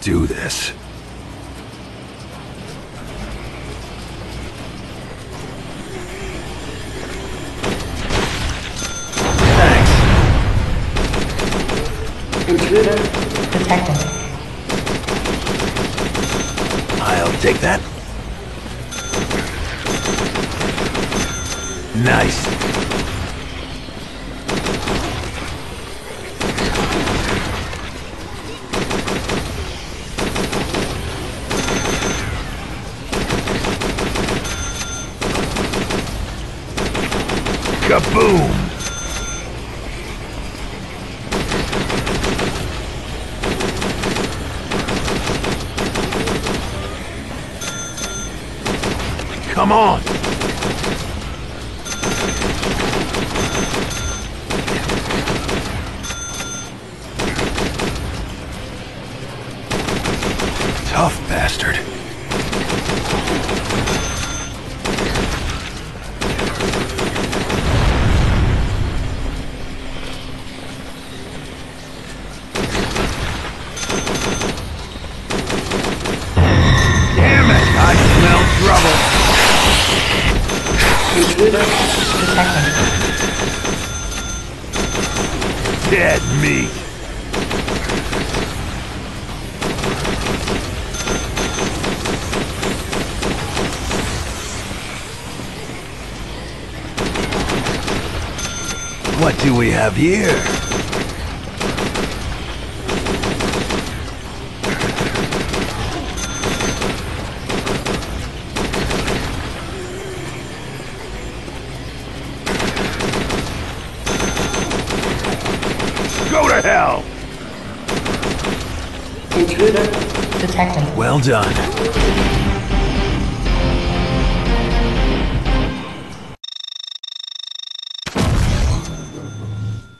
do this. Thanks. Intruder detected. I'll take that. Nice. Kaboom! Come on! Tough bastard. I smell trouble. Dead meat. What do we have here? Go to hell! Intruder detected. Well done.